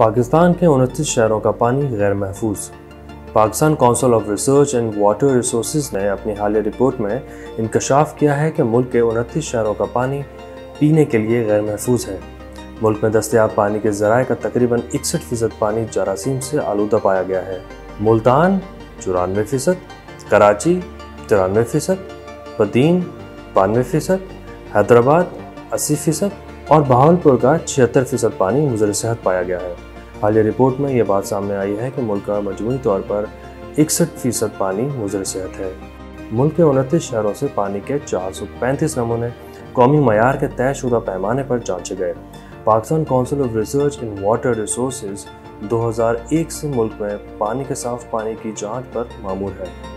पाकिस्तान के उनतीस शहरों का पानी गैर महफूज Pakistan Council of Research and Water Resource ने अपनी हालिया रिपोर्ट में इंकशाफ किया है कि मुल्क के उनतीस शहरों का पानी पीने के लिए गैर महफूज है। मुल्क में दस्तियाब पानी के ज़राए का तकरीबन इकसठ फ़ीसद पानी जरासीम से आलूदा पाया गया है। मुल्तान, चौरानवे फ़ीसद, कराची, तिरानवे फ़ीसद, बदीन, बानवे फ़ीसद, हैदराबाद अस्सी फ़ीसद और बहावलपुर का छिहत्तर फ़ीसद पानी मुजर सेहत पाया गया है। हालिया रिपोर्ट में यह बात सामने आई है कि मुल्क का मजमू तौर पर इकसठ फ़ीसद पानी मुजर सेहत है। मुल्क के उनतीस शहरों से पानी के चार सौ पैंतीस नमूने कौमी मैार के तयशुदा पैमाने पर जांचे गए। Pakistan Council of Research in Water Resource 2001 से मुल्क में पानी के साफ़ पानी की जाँच पर मामूर है।